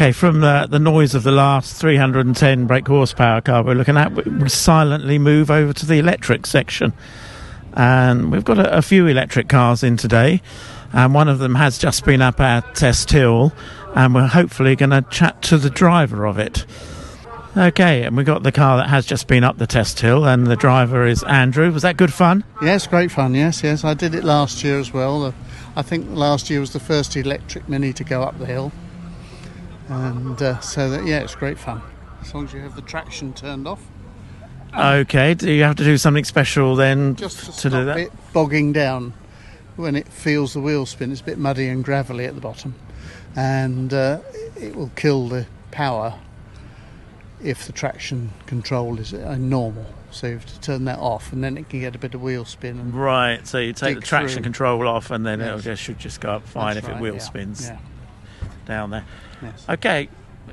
Okay, from the, the noise of the last 310 brake horsepower car we're looking at, we we silently move over to the electric section. And we've got a, a few electric cars in today, and one of them has just been up at Test Hill, and we're hopefully going to chat to the driver of it. Okay, and we've got the car that has just been up the Test Hill, and the driver is Andrew. Was that good fun? Yes, great fun. Yes, yes. I did it last year as well. Uh, I think last year was the first electric mini to go up the hill, and uh, so that yeah, it's great fun. As long as you have the traction turned off, Okay, do you have to do something special then just to, to stop do that? it bogging down when it feels the wheel spin. It's a bit muddy and gravelly at the bottom, and uh, it will kill the power if the traction control is uh, normal. So you have to turn that off, and then it can get a bit of wheel spin. And Right, so you take the traction through. control off, and then it Yes. just should just go up fine That's if it wheel yeah, spins Yeah. down there. Yes. Okay,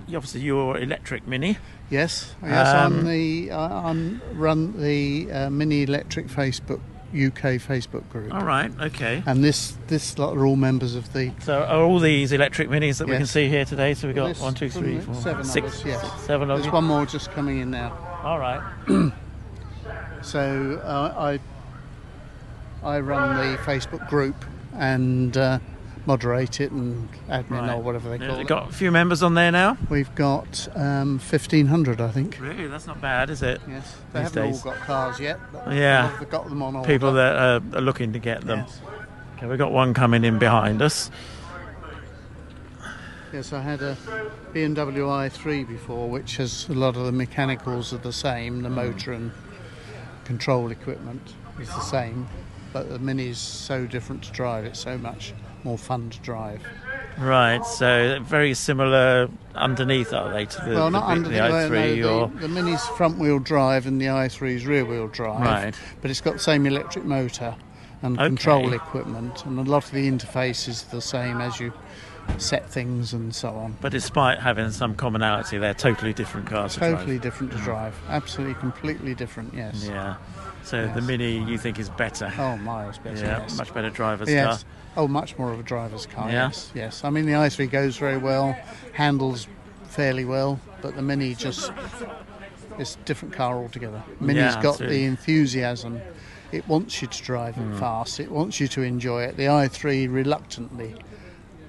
obviously your electric mini. Yes, yes. Um, I'm the I I'm run the uh, Mini Electric Facebook UK Facebook group, All right, okay. and this this lot are all members of the. So are all these electric minis that we can see here today? So we got This- one, two, three, four, seven six, us, yeah. six, seven There's one more just coming in now. All right. So uh, I I run the Facebook group and uh, moderate it and admin Right. or whatever they call they've it. got a few members on there now. We've got um, 1,500, I think. Really, that's not bad, is it? Yes, they These haven't days. all got cars yet. Yeah. They've got them on order. People that are, are looking to get them. Yes. Okay, we've got one coming in behind us. Yes, I had a BMW i3 before, which has a lot of the mechanicals are the same. The motor and control equipment is the same, but the Mini's so different to drive. It's so much more fun to drive. Right, so very similar underneath, are they, to the, well, the, not big- under the the, i3 no, or the, the Mini's front wheel drive and the i3's rear wheel drive. Right. But it's got the same electric motor and Okay. control equipment, and a lot of the interface is the same as you set things and so on. But despite having some commonality, they're totally different cars. to. Totally different to drive. Absolutely, completely different. Yes. Yeah. So the Mini you think is better? Oh, miles better. yeah, yes. much better driver's Yes. car. Oh, much more of a driver's car. Yeah. Yes. Yes. I mean, the i3 goes very well, handles fairly well, but the Mini just it's a different car altogether. Mini's Yeah, got absolutely. the enthusiasm. It wants you to drive it hmm. fast. It wants you to enjoy it. The i3 reluctantly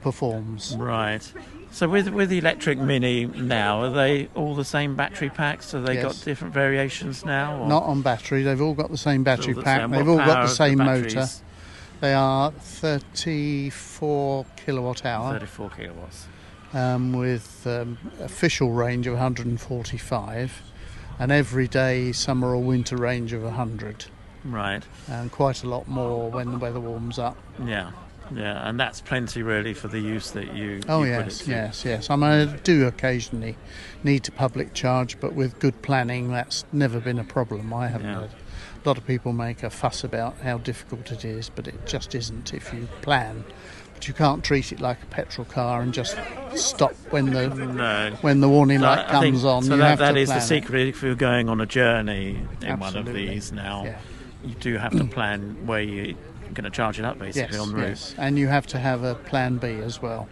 performs. Right. So with with the electric Mini now, are they all the same battery packs? Have they Yes. got different variations now? or- Not on battery. They've all got the same battery the pack. same. They've all got the same motor. They are 34 kilowatt hour. 34 kilowatts. um, with um, official range of 145 and everyday summer or winter range of 100 Right. and quite a lot more when the weather warms up. Yeah. Yeah, and that's plenty really for the use that you. Oh you put it yes, yes, yes. I mean, I do occasionally need to public charge, but with good planning, that's never been a problem. I haven't Yeah. had. A lot of people make a fuss about how difficult it is, but it just isn't if you plan. But you can't treat it like a petrol car and just stop when the No. when the warning So light I think- comes on. So you that, that is the plan it. secret if you're going on a journey in one of these now. Yeah. You do have to plan where you're going to charge it up basically Yes, on route. yes, and you have to have a plan B as well.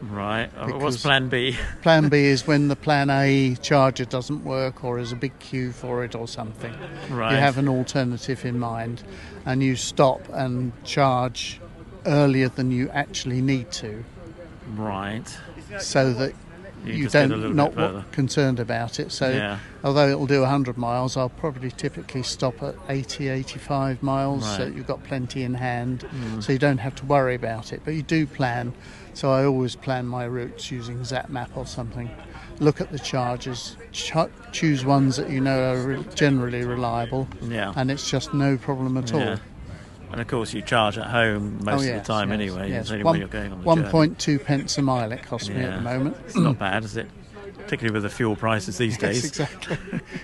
Right. Uh, What's plan B? Plan B is when the plan A charger doesn't work or there's a big queue for it or something. Right. You have an alternative in mind and you stop and charge earlier than you actually need to Right. so that You you, just get a don't not concerned about it. So Yeah. although it'll do 100 miles, I'll probably typically stop at 80, 85 miles Right. that you've got plenty in hand Mm. so you don't have to worry about it. But you do plan. So I always plan my routes using ZapMap or something. Look at the charges, ch- choose ones that you know are re- generally reliable, Yeah. and it's just no problem at all. Yeah. And of course, you charge at home most Oh, of the time yes, anyway. yes. One- when you're going on the 1.2 pence a mile it costs me at the moment. It's not bad, is it? Particularly with the fuel prices these Yes, days. exactly.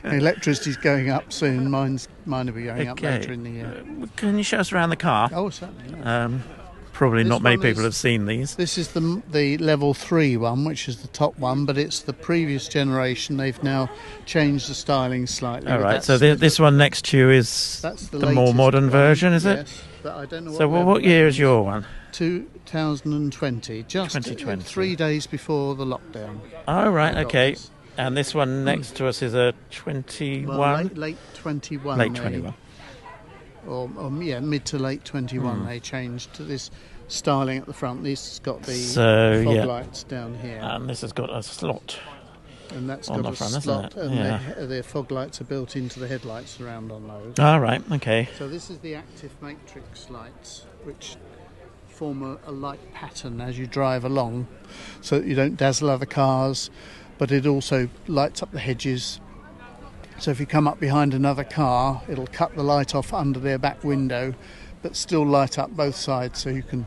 Electricity's going up soon. Mine's mine will be going up Okay. later in the year. Uh, Can you show us around the car? Oh, certainly. yeah. Um, probably This not many people is- have seen these. This is the the level three one, which is the top one, but it's the previous generation. They've now changed the styling slightly. All right, so thi- this one next to you is that's the, the more modern one. version, is it? Yes, but I don't know what So what, what year is your one? 2020, just 2020. three days before the lockdown. Oh, right, okay. this. And this one next to us is a 21? Well, late, late 21. Late they- 21. Or, or yeah, mid to late 21. Hmm. They changed to this styling at the front. This has got the So, fog yeah. lights down here, And this has got a slot. and that's on got the a front, isn't slot, it? and Yeah. the, the fog lights are built into the headlights around on those. All right, okay. So this is the active matrix lights, which form a, a light pattern as you drive along, so that you don't dazzle other cars. But it also lights up the hedges. So if you come up behind another car, it'll cut the light off under their back window, but still light up both sides, so you can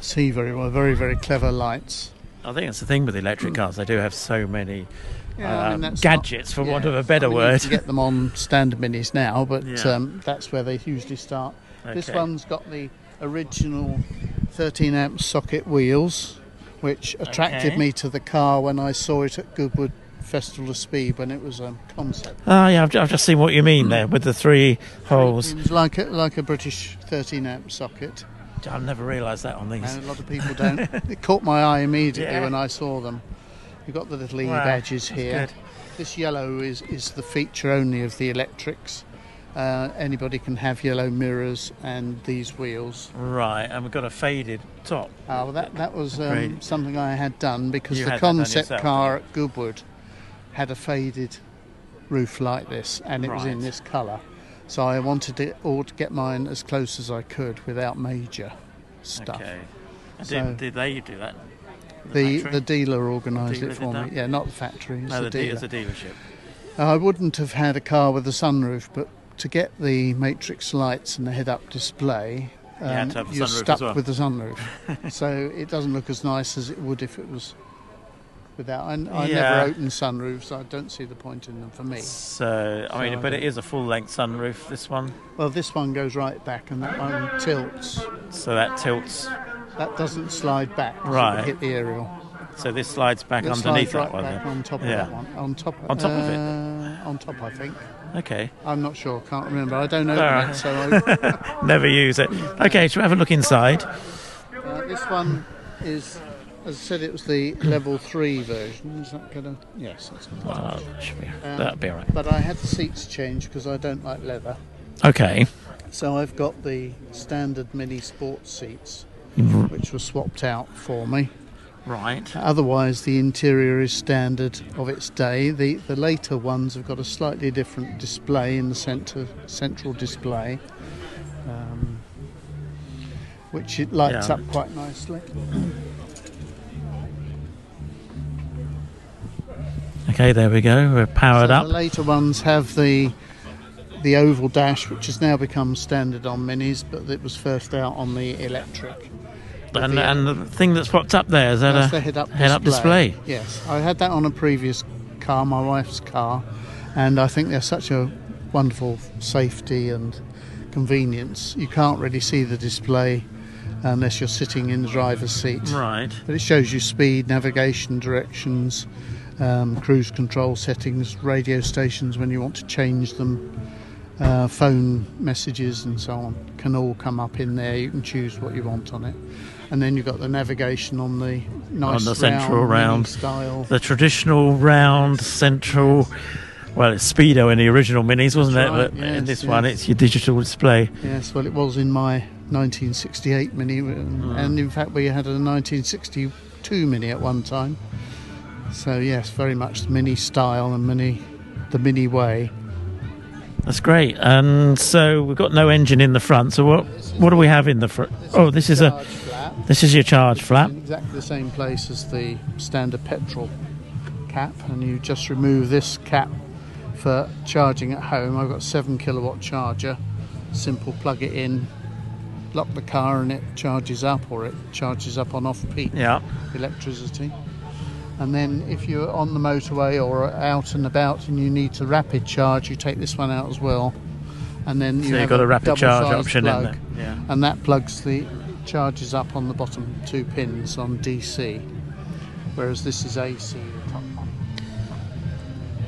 see very well. Very very clever lights. I think it's the thing with electric cars. They do have so many um, that's gadgets, for not- want of a better I mean, word. You get them on standard minis now, but Yeah. um, that's where they usually start. This one's got the original 13 amp socket wheels, which attracted Okay. me to the car when I saw it at Goodwood Festival of Speed when it was a concept. Oh, yeah, I've, I've just seen what you mean there with the three holes. Like a, like a British 13 amp socket, I've never realised that on these. and a lot of people don't. it caught my eye immediately Yeah. when I saw them. You've got the little E Wow, badges here. good. This yellow is, is the feature only of the electrics. Uh, anybody can have yellow mirrors and these wheels. Right, and we've got a faded top. Uh, well, that that was um, something I had done because You the had that done concept yourself, car at Goodwood had a faded roof like this, and it was in this colour. So I wanted it all to get mine as close as I could without major stuff. Okay. So- did, did they do that? The factory? the dealer organised Dealer it for me. Yeah, not the factory. No, the the, de- dealer. it's a dealership. I wouldn't have had a car with a sunroof, but to get the matrix lights and the head-up display, um, You had to have the you're sunroof as stuck well. with the sunroof. so it doesn't look as nice as it would if it was without. I, I Yeah. never open sunroofs. I don't see the point in them for me. So, I mean, So I but it is a full length sunroof, this one. Well, this one goes right back, and that one tilts. So that tilts. That doesn't slide back. Right. Hit the aerial. So this slides back It underneath slides right that one. back then. on top of Yeah. that one. On top. On top of it? uh, On top, I think. Okay. I'm not sure. Can't remember. I don't know. Alright. it, so I, Never use it. Okay, shall we have a look inside? Uh, this one is, as I said, it was the level three version. Is that gonna? Yes, that's gonna. Uh, should be, Um, that'll be all right. But I had the seats changed because I don't like leather. Okay. So I've got the standard mini sports seats, Mm-hmm. which were swapped out for me. Right. Otherwise, the interior is standard of its day. The the later ones have got a slightly different display in the centre central display, um, which it lights Yeah. up quite nicely. Okay, there we go. We're powered so up. The later ones have the the oval dash, which has now become standard on minis, but it was first out on the electric. And, the- and the thing that's popped up there, is that That's a the head-up head-up display. display? Yes, I had that on a previous car, my wife's car, and I think they're such a wonderful safety and convenience. You can't really see the display unless you're sitting in the driver's seat. Right. But it shows you speed, navigation, directions, um, cruise control settings, radio stations when you want to change them, uh, phone messages, and so on can all come up in there. You can choose what you want on it, and then you've got the navigation on the nice the central round, round. style. The traditional round central. Well, it's Speedo in the original minis, wasn't That's it? right, But yes, in this one, it's your digital display. Yes, well, it was in my 1968 Mini, and, Hmm. and in fact, we had a 1962 Mini at one time. So yes, very much the Mini style and Mini, the Mini way. That's great. And so we've got no engine in the front. So what what do we have in the front? Oh, this is a flap. this is your charge flap. in exactly the same place as the standard petrol cap, and you just remove this cap for charging at home. I've got a seven kilowatt charger. Simple, plug it in, lock the car, and it charges up, or it charges up on off peak Yeah. electricity. And then if you're on the motorway or out and about and you need to rapid charge, you take this one out as well. And then you So you've got a rapid charge option plug, in there. Yeah. and that plugs the charges up on the bottom two pins on DC, whereas this is AC. the top one.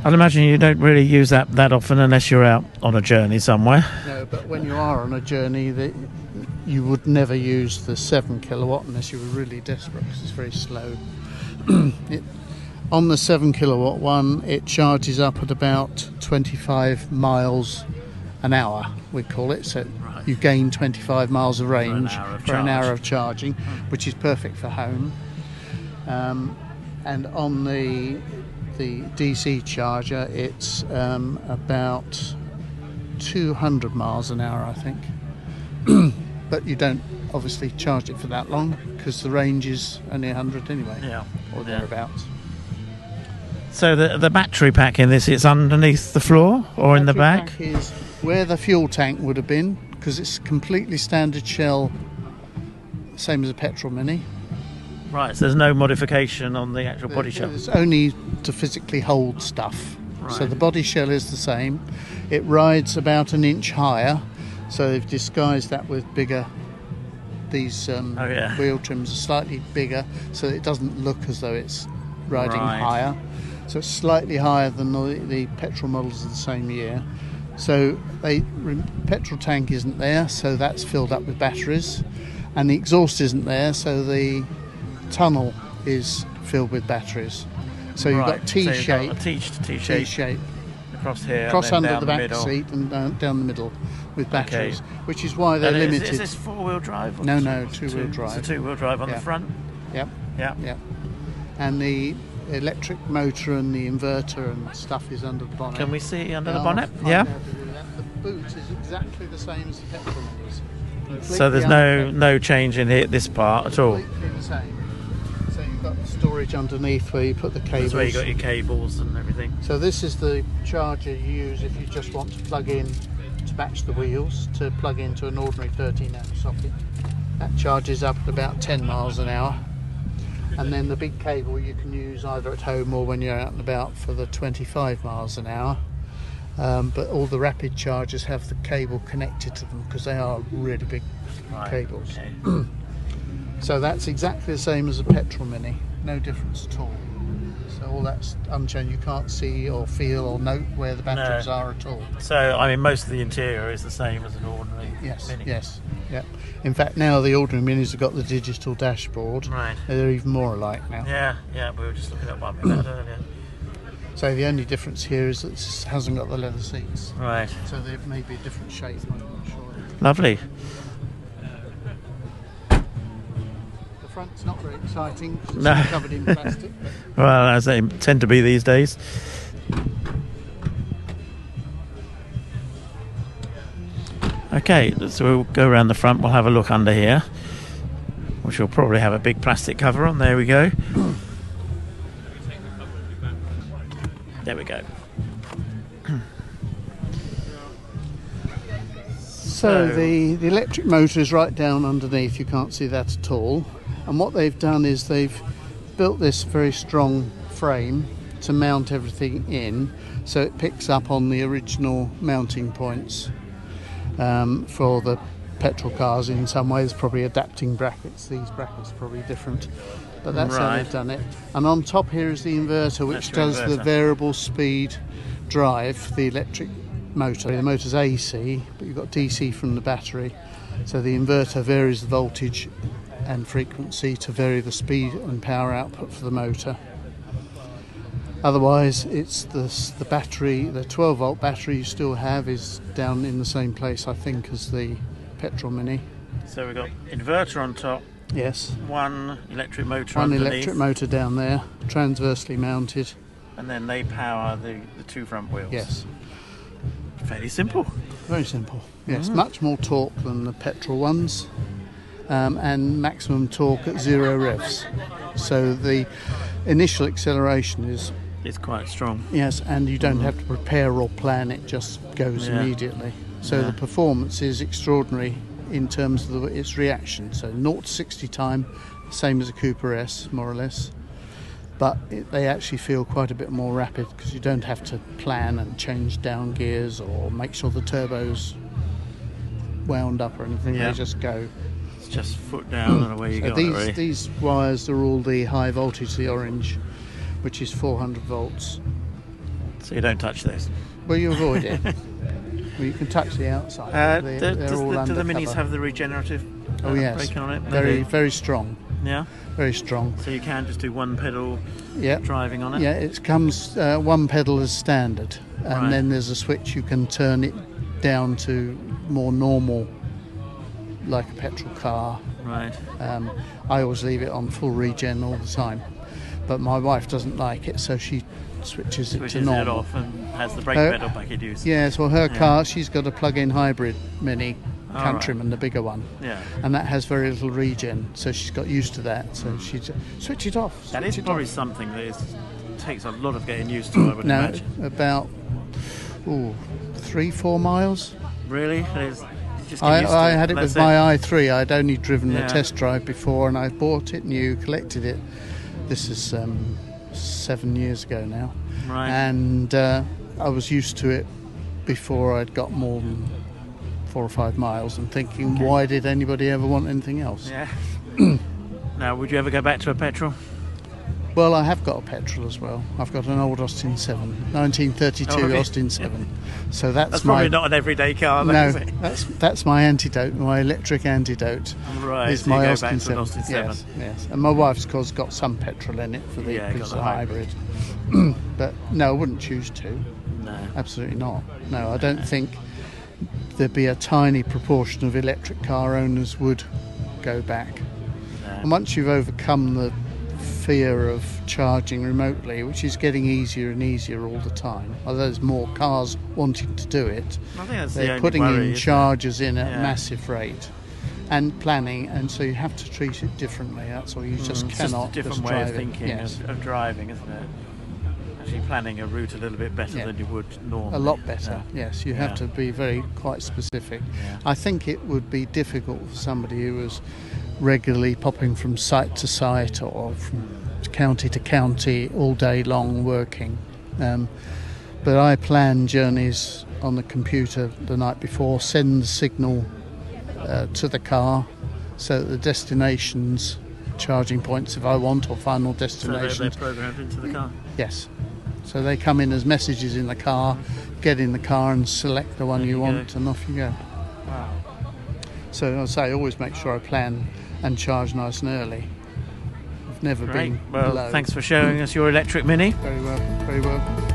I'd imagine you don't really use that that often unless you're out on a journey somewhere. No, but when you are on a journey, the, you would never use the 7 kilowatt unless you were really desperate because it's very slow. it, on the 7 kilowatt one, it charges up at about 25 miles an hour, we call it. So Right. you gain 25 miles of range hour of for an hour of charging, which is perfect for home. Um, and on the the DC charger, it's um, about 200 miles an hour, I think. but you don't obviously charge it for that long because the range is only 100 anyway, Yeah. or thereabouts. So the the battery pack in this, it's underneath the floor or in the back. pack is where the fuel tank would have been because it's completely standard shell, same as a petrol mini. Right. So there's no modification on the actual body shell. It's only to physically hold stuff. Right. So the body shell is the same. It rides about an inch higher, so they've disguised that with bigger. These um, Oh, yeah. wheel trims are slightly bigger, so it doesn't look as though it's riding Right. higher. So it's slightly higher than the, the petrol models of the same year. So they re- petrol tank isn't there, so that's filled up with batteries, and the exhaust isn't there, so the tunnel is filled with batteries. So you've Right, got so you've got T-shape, a T, T shape across here, cross and then under down the back middle. seat and down, down the middle with batteries, which is why they're And limited. Is, this four wheel drive? or No, no, two-wheel two- drive. It's a two wheel drive on Yeah. the front. Yep, Yeah. yep. And the electric motor and the inverter and stuff is under the bonnet. Can we see under Yeah, the bonnet? Yeah. out how to do that. The boot is exactly the same as the petrol models. So there's no no change in here, this part at all. The same. So you've got storage underneath where you put the cables. That's where you got your cables and everything. So this is the charger you use if you just want to plug in to match the wheels to plug into an ordinary 13 amp socket. That charges up at about 10 miles an hour. And then the big cable you can use either at home or when you're out and about for the 25 miles an hour. Um, but all the rapid chargers have the cable connected to them because they are really big Right, cables. okay. So that's exactly the same as a petrol mini, no difference at all. So all that's unchanged. You can't see or feel or note where the batteries No. are at all. So I mean, most of the interior is the same as an ordinary Yes, Mini. yes, yep. In fact, now the ordinary minis have got the digital dashboard. Right. They're even more alike now. Yeah, yeah. We were just looking at one earlier. So the only difference here is that it hasn't got the leather seats. Right. So they may be a different shape. I'm not sure. Lovely. The front's not very exciting. It's No. covered in plastic. Well, as they tend to be these days. Okay, so we'll go around the front. We'll have a look under here, which will probably have a big plastic cover on. There we go. There we go. So So- the, the electric motor is right down underneath, you can't see that at all. And what they've done is they've built this very strong frame to mount everything in so it picks up on the original mounting points um, for the petrol cars in some ways, probably adapting brackets. These brackets are probably different. But that's how they've done it. And on top here is the inverter, which does the variable speed drive, the electric motor. The motor's AC, but you've got DC from the battery. So the inverter varies the voltage and frequency to vary the speed and power output for the motor. Otherwise, it's the, the battery, the 12 volt battery you still have is down in the same place, I think, as the petrol mini. So we've got inverter on top, Yes. one electric motor One underneath, electric motor down there, transversely mounted. and then they power the, the two front wheels. Yes. Fairly simple. Very simple. Yes, Mm. much more torque than the petrol ones, um, and maximum torque at zero revs. So the initial acceleration is It's quite strong. yes, and you don't have to prepare or plan; it just goes Yeah. immediately. So Yeah. the performance is extraordinary in terms of the, its reaction. So 0 to 60 time, same as a Cooper S, more or less. But it, they actually feel quite a bit more rapid because you don't have to plan and change down gears or make sure the turbos wound up or anything. Yeah. They just go. Just foot down and away you So go. these these wires are all the high voltage, the orange, which is 400 volts. So you don't touch this. Well, you avoid it. Well, you can touch the outside. Uh, They- do, they're does all the, do the minis have the regenerative uh, Oh yes, braking on it? They very very strong, Yeah. very strong. So you can just do one pedal Yeah, driving on it. yeah. It comes uh, one pedal as standard, and Right. then there's a switch you can turn it down to more normal, like a petrol car. Right. Um, I always leave it on full regen all the time, but my wife doesn't like it, so she switches it Switches to it off and has the brake Uh, pedal back it uses. Yes, well, her Yeah. car, she's got a plug-in hybrid Mini All right. Countryman, the bigger one, Yeah. and that has very little regen, so she's got used to that. So she j- switch it off. That switch is it probably off. something that is, takes a lot of getting used to, I would no imagine. about ooh, three, four miles. Really? It is, just I, I had it with my i3. I'd only driven Yeah. a test drive before, and I bought it new, collected it. This is um, seven years ago now. Right. and uh, I was used to it before I'd got more than four or five miles and thinking, Okay. why did anybody ever want anything else? yeah. now, would you ever go back to a petrol? Well, I have got a petrol as well. I've got an old Austin 7, 1932 Oh? Austin 7. So that's, That's my probably not an everyday car, though, no, is it? that's that's my antidote, my electric antidote. Right. is so my go Austin back to 7. an Austin 7. Yes, yes. And my wife's cause got some petrol in it for the, Yeah, got the hybrid. hybrid. but no, I wouldn't choose to. No. Absolutely not. No, I don't think there'd be a tiny proportion of electric car owners would go back. And once you've overcome the fear of charging remotely, which is getting easier and easier all the time, although there's more cars wanting to do it, I think that's they're only putting worry, in isn't it? chargers in at Yeah. massive rate. And planning, and so you have to treat it differently. That's all. You just Mm, it's cannot just a different just way of thinking Yes. of, of driving, isn't it? Actually planning a route a little bit better Yeah. than you would normally. A lot better, Yeah. yes. You Yeah. have to be very quite specific. I think it would be difficult for somebody who was regularly popping from site to site or from county to county all day long working. Um, but I plan journeys on the computer the night before, send the signal uh, to the car so that the destinations, charging points if I want, or final So they're, they're programmed into the car. Yes. So they come in as messages in the car, get in the car and select the one you, you want, go. and off you go. Wow. So I say, always make sure I plan and charge nice and early. I've never Great. been Well, low. thanks for showing us your electric Mini. Very well, very well.